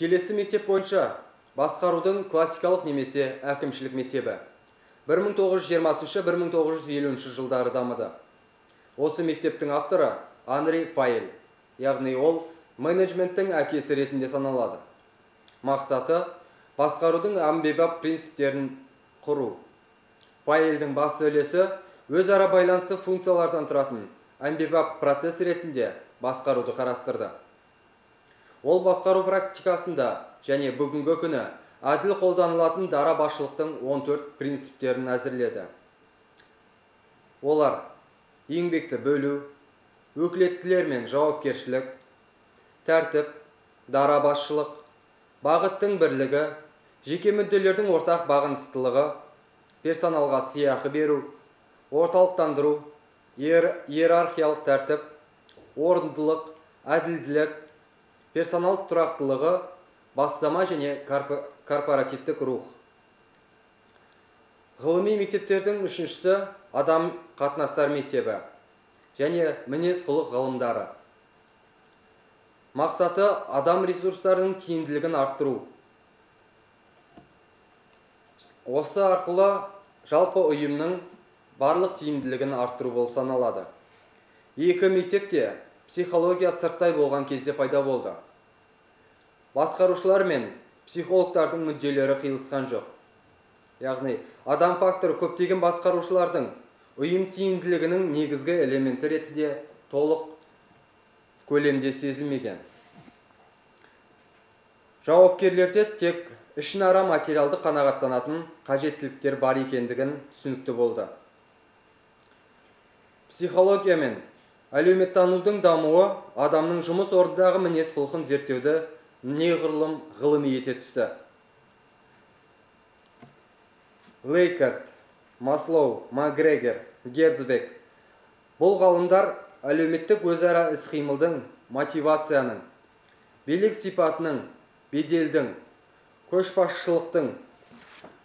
келесі мектеп бойынша басқарудың классикалық немесе әкімшілік мектебі. 1920-1950 жылдары дамыды. Осы мектептің авторы анри файл яғни ол менеджменттің әкесі ретінде саналады. Мақсаты басқарудың әмбебап принциптерін құру. Файлдың басты үлесі өзара байланысты функциялардан тұратын әмбебап процесс ретінде басқаруды қарастырды. Ол басқару практикасында және бүгінгі күні әділ қолданылатын дара басшылықтың 14 принциптерін әзірледі. Олар еңбекті бөлу өкілеттілер мен жауапкершілік тәртіп дара басшылық бағыттың бірлігі жеке мүдделердің ортақ бағыныстылығы персоналға сыйақы беру орталықтандыру иерархиялық тәртіп орындылық әділділік персонал тұрақтылығы бастама және корпоративтік рух. Ғылыми мектептердің үшіншісі адам қатынастар мектебі және мінез құлық ғылымдары. Мақсаты адам ресурстарының тиімділігін арттыру. Осы арқылы жалпы ұйымның барлық тиімділігін арттыру болып саналады. Екі мектепте психология сырттай болған кезде пайда болды. Басқарушылар мен психологтардың мүдделері қиылысқан жоқ. Яғни адам факторы көптеген басқарушылардың ұйым тиімділігінің негізгі элементі ретінде толық көлемде сезілмеген. Жауапкерлерде тек ішінара материалды қанағаттанатын қажеттіліктер бар екендігін түсінікті болды. Психология мен әлеуметтанудың дамуы адамның жұмыс орнындағы мінез құлқын зерттеуді неғұрлым ғылыми ете түсті. Лейкард маслоу макгрегор герцбек. Бұл ғалымдар әлеуметтік өзара іс-қимылдың мотивацияның билік сипатының беделдің көшбасшылықтың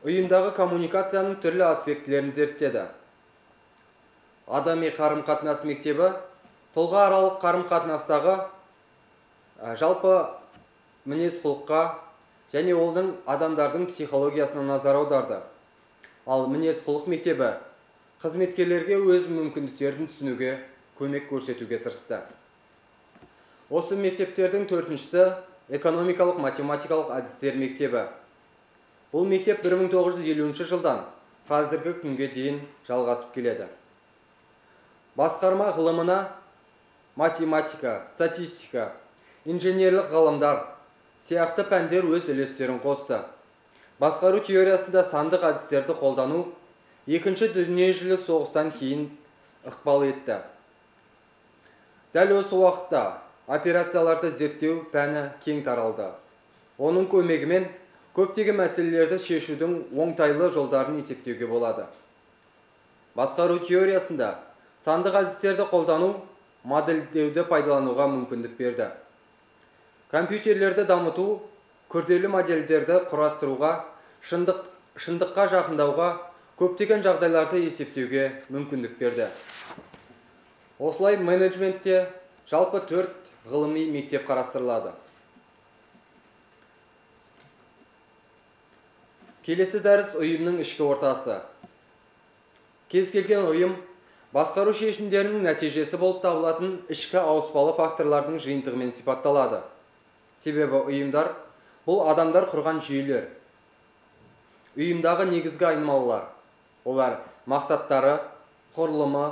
ұйымдағы коммуникацияның түрлі аспектілерін зерттеді. Адами қарым-қатынас мектебі тұлғааралық қарым-қатынастағы жалпы мінез құлыққа және олдың адамдардың психологиясына назар аударды. Ал мінез құлық мектебі қызметкерлерге өз мүмкіндіктерін түсінуге көмек көрсетуге тырысты. Осы мектептердің төртіншісі экономикалық математикалық әдістер мектебі. Бұл мектеп 1950 жылдан қазіргі күнге дейін жалғасып келеді. Басқарма ғылымына математика статистика инженерлік ғылымдар сияқты пәндер өз үлестерін қосты. Басқару теориясында сандық әдістерді қолдану екінші дүниежүзілік соғыстан кейін ықпал етті. Дәл осы уақытта операцияларды зерттеу пәні кең таралды. Оның көмегімен көптеген мәселелерді шешудің оңтайлы жолдарын есептеуге болады. Басқару теориясында сандық әдістерді қолдану модельдеуді пайдалануға мүмкіндік берді. Компьютерлерді дамыту күрделі модельдерді құрастыруға шындық, шындыққа жақындауға көптеген жағдайларды есептеуге мүмкіндік берді. Осылай менеджментте жалпы төрт ғылыми мектеп қарастырылады. Келесі дәріс ұйымның ішкі ортасы. Кез келген ұйым басқару шешімдерінің нәтижесі болып табылатын ішкі ауыспалы факторлардың жиынтығымен сипатталады. Себебі ұйымдар бұл адамдар құрған жүйелер ұйымдағы негізгі айнымалылар олар мақсаттары құрылымы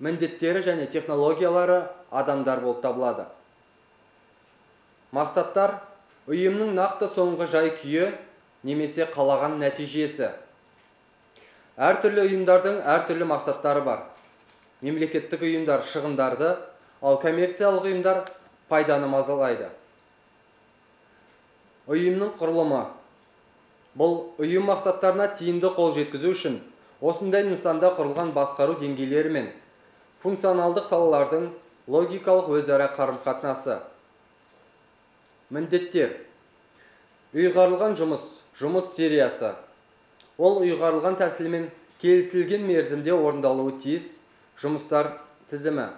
міндеттері және технологиялары адамдар болып табылады. Мақсаттар ұйымның нақты соңғы жай күйі немесе қалаған нәтижесі. Әртүрлі ұйымдардың әртүрлі мақсаттары бар. Мемлекеттік ұйымдар шығындарды ал коммерциялық ұйымдар пайданы мазалайды. Ұйымның құрылымы. Бұл ұйым мақсаттарына тиімді қол жеткізу үшін осындай нысанда құрылған басқару деңгейлері мен функционалдық салалардың логикалық өзара қарым қатынасы міндеттер. Ұйғарылған жұмыс жұмыс сериясы. Ол ұйғарылған тәсілмен келісілген мерзімде орындалуы тиіс. Жұмыстар тізімі.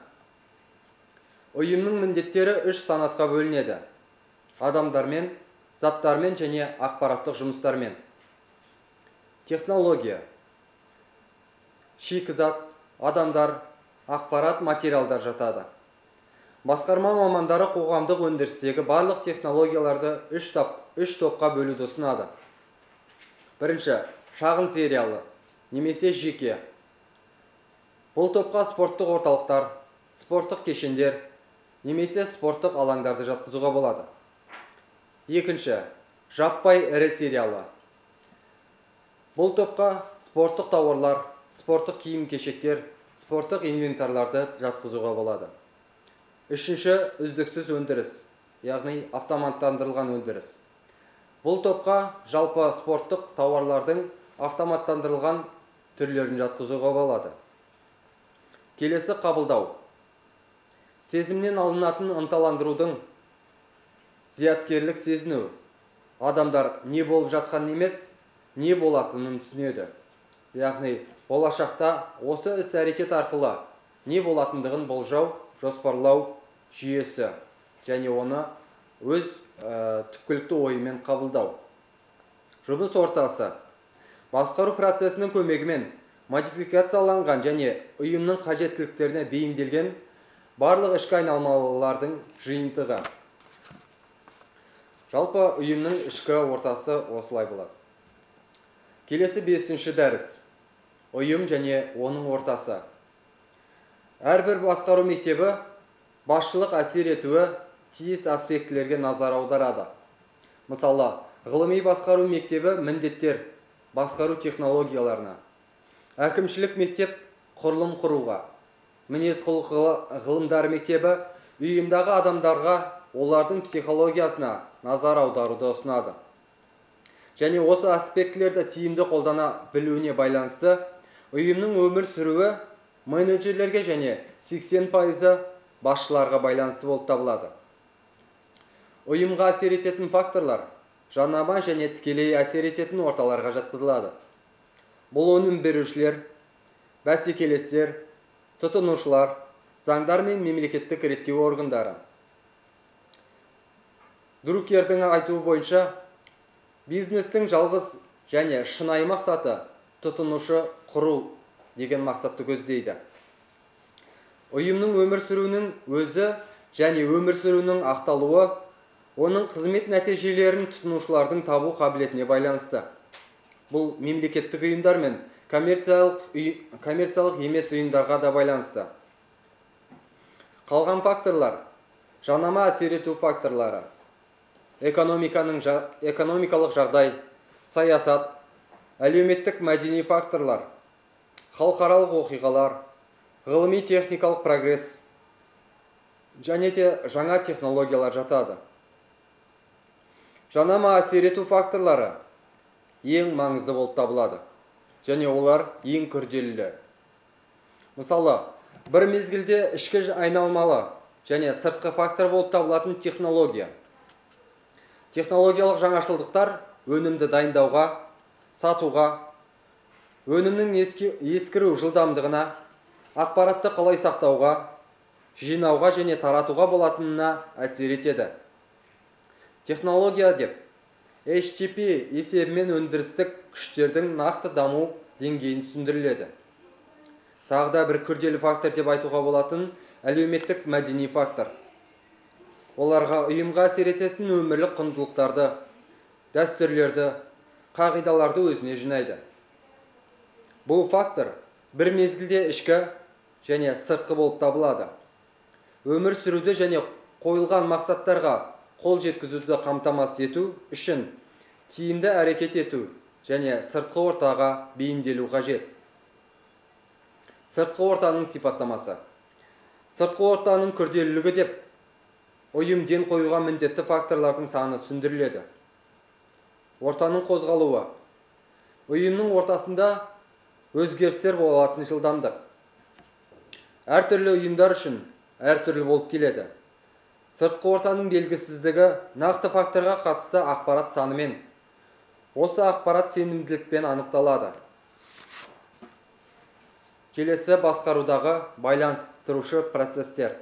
Ұйымның міндеттері үш санатқа бөлінеді. Адамдармен заттармен және ақпараттық жұмыстармен. Технология. Шикізат адамдар ақпарат материалдар жатады. Басқарма мамандары қоғамдық өндірістегі барлық технологияларды үш, топ, үш топқа бөлуді ұсынады. Бірінші шағын сериалы немесе жеке. Бұл топқа спорттық орталықтар спорттық кешендер немесе спорттық алаңдарды жатқызуға болады. Екінші жаппай ірі сериалы. Бұл топқа спорттық тауарлар спорттық киім кешектер спорттық инвентарларды жатқызуға болады. Үшінші үздіксіз өндіріс яғни автоматтандырылған өндіріс. Бұл топқа жалпы спорттық тауарлардың автоматтандырылған түрлерін жатқызуға болады. Келесі қабылдау. Сезімнен алынатын ынталандырудың зияткерлік сезіну. Адамдар не болып жатқан емес не болатынын түсінеді. Яғни болашақта осы іс әрекет арқылы не болатындығын болжау жоспарлау жүйесі және оны өз ә, түпкілікті ойымен қабылдау. Жұмыс ортасы. Басқару процесінің көмегімен модификацияланған және ұйымның қажеттіліктеріне бейімделген барлық ішкі айналмалылардың жиынтығы. Жалпы ұйымның ішкі ортасы осылай болады. Келесі бесінші дәріс. Ұйым және оның ортасы. Әрбір басқару мектебі басшылық әсер етуі тиіс аспектілерге назар аударады. Мысалы ғылыми басқару мектебі міндеттер басқару технологияларына әкімшілік мектеп құрылым құруға мінез құлық ғылымдары мектебі ұйымдағы адамдарға олардың психологиясына назар аударуды ұсынады. Және осы аспектілерді тиімді қолдана білуіне байланысты ұйымның өмір сүруі менеджерлерге және 80 пайызы басшыларға байланысты болып табылады. Ұйымға әсер ететін факторлар жанама және тікелей әсер ететін орталарға жатқызылады. Бұл өнім берушілер бәсекелестер тұтынушылар заңдар мен мемлекеттік реттеу органдары. Друкердің айтуы бойынша бизнестің жалғыз және шынайы мақсаты тұтынушы құру деген мақсатты көздейді. Ұйымның өмір сүруінің өзі және өмір сүруінің ақталуы оның қызмет нәтижелерін тұтынушылардың табу қабілетіне байланысты. Бұл мемлекеттік ұйымдар мен коммерциялық, коммерциялық емес ұйымдарға да байланысты. Қалған факторлар жанама әсер ету факторлары. Экономиканың экономикалық жағдай саясат әлеуметтік мәдени факторлар халықаралық оқиғалар ғылыми техникалық прогресс және де жаңа технологиялар жатады. Жанама әсер ету факторлары ең маңызды болып табылады. Және олар ең күрделі мысалы бір мезгілде ішкі айналмалы және сыртқы фактор болып табылатын технология. Технологиялық жаңашылдықтар өнімді дайындауға сатуға өнімнің ескіру жылдамдығына ақпаратты қалай сақтауға жинауға және таратуға болатынына әсер етеді. Технология деп HTP есебімен өндірістік күштердің нақты даму деңгейін түсіндіріледі. Тағы да бір күрделі фактор деп айтуға болатын әлеуметтік мәдени фактор. Оларға ұйымға әсер ететін өмірлік құндылықтарды дәстүрлерді қағидаларды өзіне жинайды. Бұл фактор бір мезгілде ішкі және сыртқы болып табылады. Өмір сүруді және қойылған мақсаттарға қол жеткізуді қамтамасыз ету үшін тиімді әрекет ету және сыртқы ортаға бейімделу қажет. Сыртқы ортаның сипаттамасы. Сыртқы ортаның күрделілігі деп ұйым ден қоюға міндетті факторлардың саны түсіндіріледі. Ортаның қозғалуы. Ұйымның ортасында өзгерістер болатын жылдамдық. Әртүрлі ұйымдар үшін әртүрлі болып келеді. Сыртқы ортаның белгісіздігі нақты факторға қатысты ақпарат санымен. Осы ақпарат сенімділікпен анықталады. Келесі басқарудағы байланыстырушы процесстер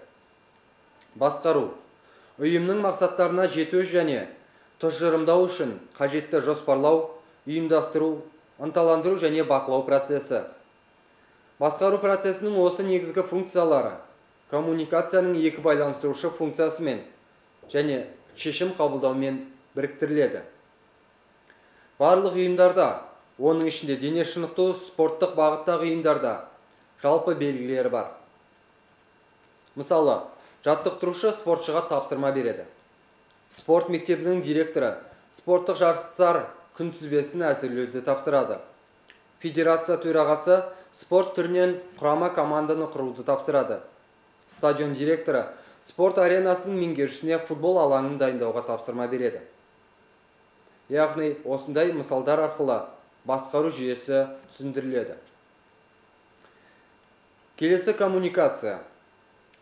басқару. Ұйымның мақсаттарына жету және тұжырымдау үшін қажетті жоспарлау ұйымдастыру ынталандыру және бақылау процесі. Басқару процесінің осы негізгі функциялары. Коммуникацияның екі байланыстырушы функциясымен және шешім қабылдаумен біріктіріледі. Барлық ұйымдарда оның ішінде дене шынықтыру спорттық бағыттағы ұйымдарда жалпы белгілері бар. Мысалы жаттықтырушы спортшыға тапсырма береді. Спорт мектебінің директоры спорттық жарыстар күнтізбесін әзірлеуді тапсырады. Федерация төрағасы спорт түрінен құрама команданы құруды тапсырады. Стадион директоры спорт аренасының меңгерушісіне футбол алаңын дайындауға тапсырма береді. Яғни осындай мысалдар арқылы басқару жүйесі түсіндіріледі. Келесі коммуникация.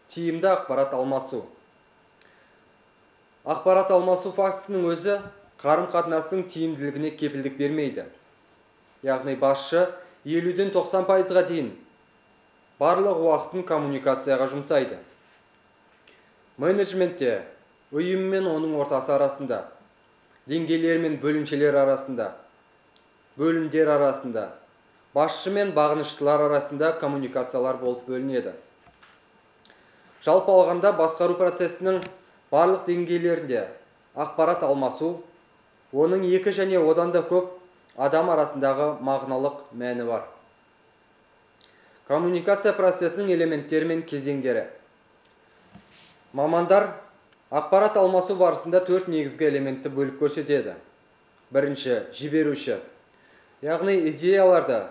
Тиімді ақпарат алмасу. Ақпарат алмасу фактісінің өзі қарым қатынастың тиімділігіне кепілдік бермейді. Яғни басшы елуден тоқсан пайызға дейін барлық уақытын коммуникацияға жұмсайды. Менеджментте ұйым мен оның ортасы арасында деңгейлер мен бөлімшелер арасында бөлімдер арасында басшы мен бағыныштылар арасында коммуникациялар болып бөлінеді. Жалпы алғанда басқару процесінің барлық деңгейлерінде ақпарат алмасу оның екі және одан да көп адам арасындағы мағыналық мәні бар. Коммуникация процесінің элементтері мен кезеңдері. Мамандар ақпарат алмасу барысында төрт негізгі элементті бөліп көрсетеді. Бірінші жіберуші. Яғни идеяларды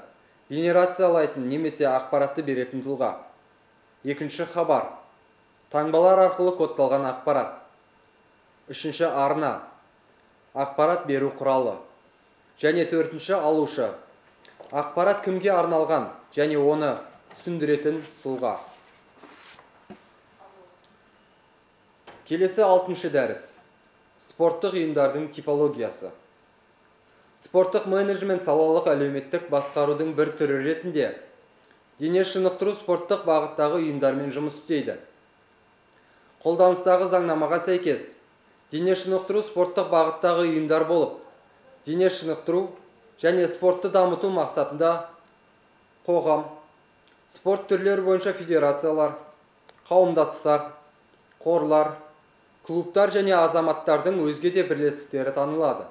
генерациялайтын немесе ақпаратты беретін тұлға. Екінші хабар. Таңбалар арқылы кодталған ақпарат. Үшінші арна. Ақпарат беру құралы. Және төртінші алушы. Ақпарат кімге арналған және оны түсіндіретін тұлға. Келесі алтыншы дәріс. Спорттық ұйымдардың типологиясы. Спорттық менеджмент салалық әлеуметтік басқарудың бір түрі ретінде дене шынықтыру спорттық бағыттағы ұйымдармен жұмыс істейді. Қолданыстағы заңнамаға сәйкес дене шынықтыру спорттық бағыттағы ұйымдар болып дене шынықтыру және спортты дамыту мақсатында қоғам спорт түрлері бойынша федерациялар қауымдастықтар қорлар клубтар және азаматтардың өзге де бірлестіктері танылады.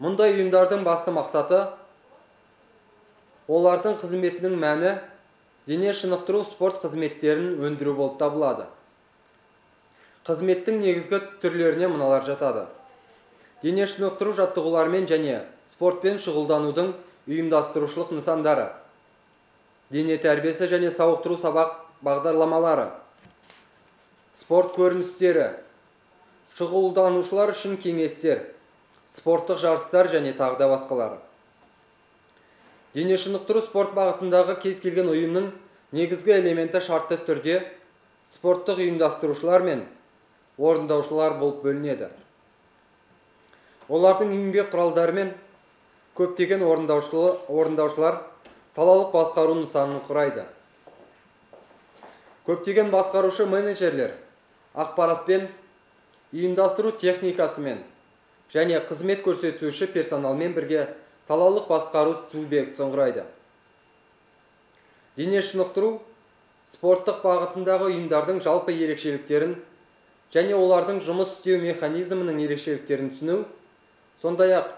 Мұндай ұйымдардың басты мақсаты олардың қызметінің мәні дене шынықтыру спорт қызметтерін өндіру болып табылады. Қызметтің негізгі түрлеріне мыналар жатады. Дене шынықтыру жаттығуларымен және спортпен шұғылданудың ұйымдастырушылық нысандары дене тәрбиесі және сауықтыру сабақ бағдарламалары спорт көріністері шұғылданушылар үшін кеңестер спорттық жарыстар және тағы да басқалары. Дене шынықтыру спорт бағытындағы кез келген ұйымның негізгі элементі шартты түрде спорттық ұйымдастырушылар мен орындаушылар болып бөлінеді. Олардың еңбек құралдары мен көптеген орындаушылар салалық басқару нысанын құрайды. Көптеген басқарушы менеджерлер ақпаратпен ұйымдастыру техникасымен және қызмет көрсетуші персоналмен бірге салалық басқару субъектісін құрайды. Дене шынықтыру спорттық бағытындағы ұйымдардың жалпы ерекшеліктерін және олардың жұмыс істеу механизмінің ерекшеліктерін түсіну сондай ақ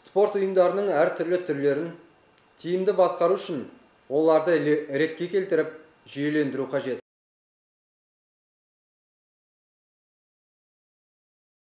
спорт ұйымдарының әртүрлі түрлерін тиімді басқару үшін оларды ретке келтіріп жүйелендіру қажет.